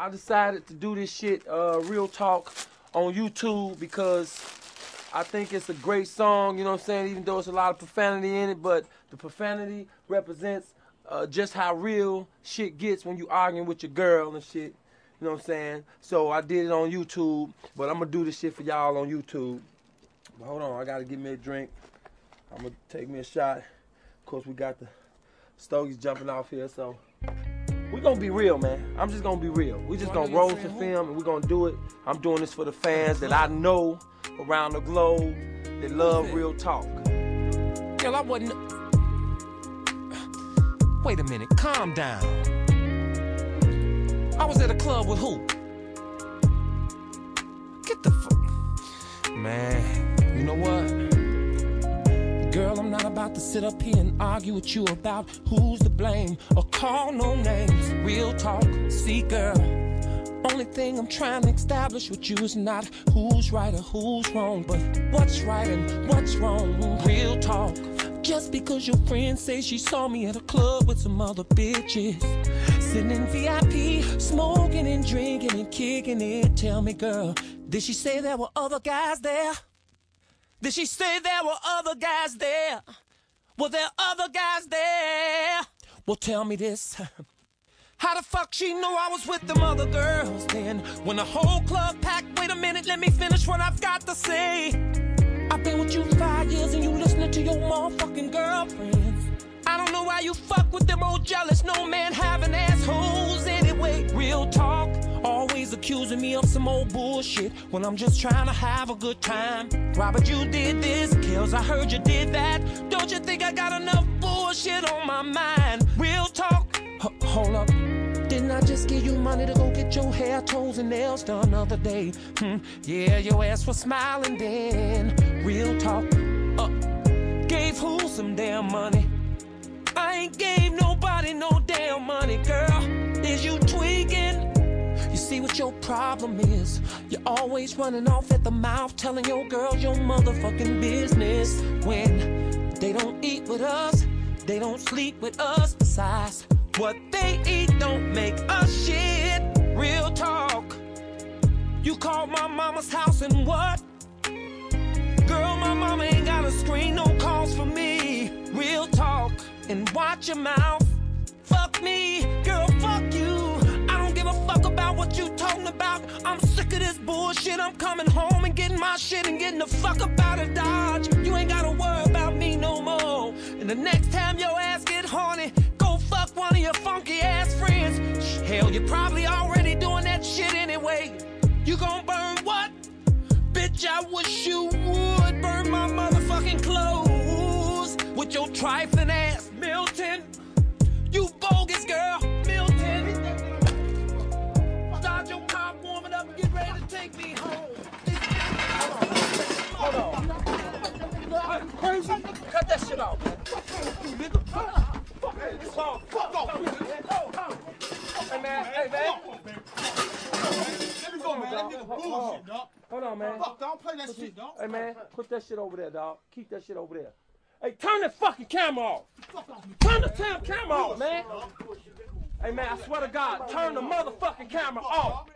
I decided to do this shit, uh, real talk, on YouTube because I think it's a great song. You know what I'm saying? Even though it's a lot of profanity in it, but the profanity represents uh, just how real shit gets when you arguing with your girl and shit. You know what I'm saying? So I did it on YouTube, but I'm gonna do this shit for y'all on YouTube. But hold on, I gotta get me a drink. I'm gonna take me a shot. Of course, we got the Stogies jumping off here, so we gonna be real, man. I'm just gonna be real. We just gonna roll to film and we're gonna do it. I'm doing this for the fans that I know around the globe that love real talk. Girl, I wasn't. Wait a minute, calm down. I was at a club with who? Get the fuck. Man, you know what? About to sit up here and argue with you about who's to blame or call no names. Real talk, see, girl. Only thing I'm trying to establish with you is not who's right or who's wrong, but what's right and what's wrong. Real talk. Just because your friend says she saw me at a club with some other bitches. Sitting in VIP, smoking and drinking and kicking it. Tell me, girl, did she say there were other guys there? Did she say there were other guys there? Were there other guys there? Well, tell me this. How the fuck she know I was with them other girls then? When the whole club packed, wait a minute, let me finish what I've got to say. I've been with you five years and you listening to your motherfucking girlfriends. I don't know why you fuck with them old jealous, no man having assholes anyway. Real talk, always accusing me of some old bullshit when I'm just trying to have a good time. Robert, you did this, Kells, I heard you did that. Don't you think I got enough bullshit on my mind? Real talk, H- hold up. Didn't I just give you money to go get your hair, toes, and nails done the other day? Hmm, yeah, your ass was smiling then. Real talk, uh, gave who some damn money? I ain't gave nobody no damn money, girl. Is? You see what your problem is? You're always running off at the mouth, telling your girls your motherfucking business. When they don't eat with us, they don't sleep with us. Besides, what they eat don't make us shit. Real talk. You called my mama's house and what? Girl, my mama ain't got a screen, no calls for me. Real talk. And watch your mouth. About. I'm sick of this bullshit. I'm coming home and getting my shit and getting the fuck up out of Dodge. You ain't gotta worry about me no more. And the next time your ass get horny, go fuck one of your funky ass friends. Hell, you're probably already doing that shit anyway. You gon' burn what? Bitch, I wish you would burn my motherfucking clothes with your trifling ass, Cut that shit off, man. Fuck off. Fuck off. Hey, man. Hey, man. Let me go, man. That nigga bullshit, dog. Hold on, man. Fuck, don't play that shit, dog. Hey, man. Put that shit over there, dog. Keep that shit over there. Hey, turn that fucking camera off. Turn the damn camera off, man. Hey, man, I swear to God, turn the motherfucking camera off.